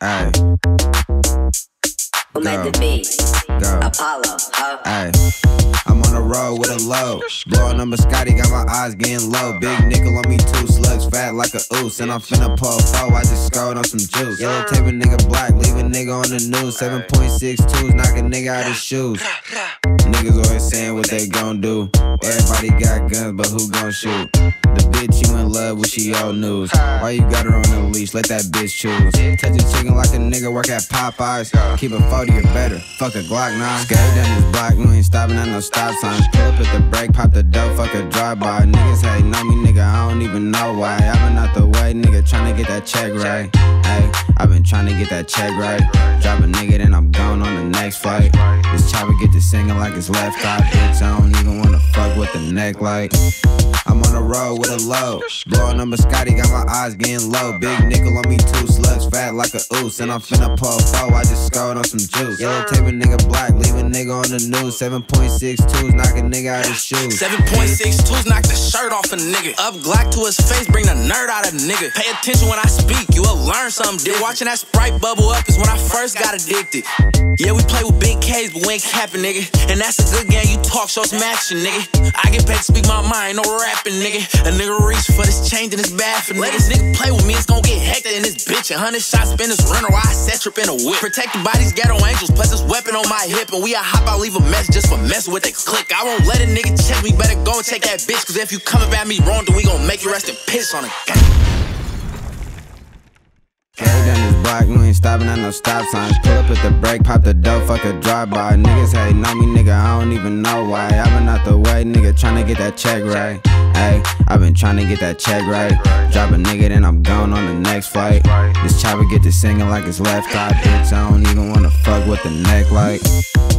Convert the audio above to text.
Ay, Who made Go. the beat? Apollo, huh? Ay, I'm on the road with a load. Blowing up a Scotty, got my eyes getting low. Big nickel on me, two slugs, fat like a oos. And I'm finna pull four, I just scored on some juice. Yellow tape a nigga black, leave a nigga on the news. 7.62s, knock a nigga out his shoes. Niggas always saying what they gon' do. Everybody got guns, but who gon' shoot? The bitch you in love with, she old news. Why you got her on the leash? Let that bitch choose. Touch a chicken like a nigga work at Popeyes. Keep a 40 or better. Fuck a Glock 9. Skate down this block, you ain't stopping at no stop signs. Pull up at the brake, pop the dope, fuck a drive-by. Niggas hate know me, nigga, I don't even know why. i been the nigga, tryna get that check right. Hey, i been tryna get that check right. Drop a nigga, then I'm gone on the next flight. This chopper get to singing like it's left eye, bitch. I don't even wanna fuck with the neck like. I'm on the road with a load. Blowing up a Scotty, got my eyes getting low. Big nickel on me, two slugs, fat like a oos. And I'm finna pull four, I just scored on some juice. Yellow tape a nigga black, leave a nigga on the news. 7.62s, knock a nigga out his shoes. 7.62s knock the shirt off a nigga. Up Glock to his face, bring the nerd out of nigga. Pay attention when I speak, you will learn something different. Watching that Sprite bubble up is when I first got addicted. Yeah, we play with big K's, but we ain't capping, nigga. And that's a good game, you talk, show some action, nigga. I get paid to speak my mind, no rapping, nigga. A nigga reach for this change and it's bad for niggas. Nigga play with me, it's gon' get hectic in this bitch. A hundred shots, spin this while I set trip in a whip. Protected by these ghetto angels, plus this weapon on my hip. And we a hop out, leave a mess just for messing with the click. I won't let a nigga check me, better go and take that bitch. Cause if you coming at me wrong, then we gon' make you rest in piss on a block, you ain't stopping at no stop signs. Pull up at the brake, pop the dope, fuck a drive-by. Niggas hate know me, nigga, I don't even know why. i been out the way, nigga, tryna get that check right. Hey, I've been tryna get that check right. Drop a nigga, then I'm gone on the next flight. This chopper get to singing like it's left eye, bitch. I don't even wanna fuck with the neck like.